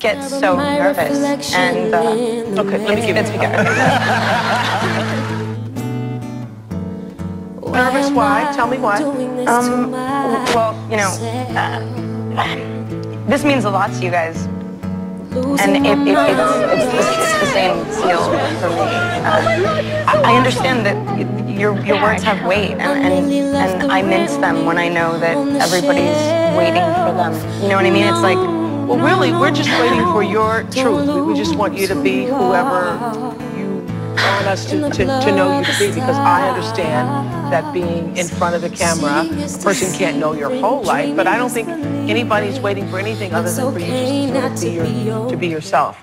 get so nervous and uh, Okay, let me give it's you. nervous. Why? Tell me why. Um, well, you know, uh, this means a lot to you guys, and it, it, it's, it's, the, it's the same deal for me. Uh, I, I understand that your your words have weight, and, and and I mince them when I know that everybody's waiting for them. You know what I mean? It's like. Well, really, we're just waiting for your truth. We, we just want you to be whoever you want us to, to, to know you to be because I understand that being in front of the camera, a person can't know your whole life, but I don't think anybody's waiting for anything other than for you just to, be, your, to be yourself.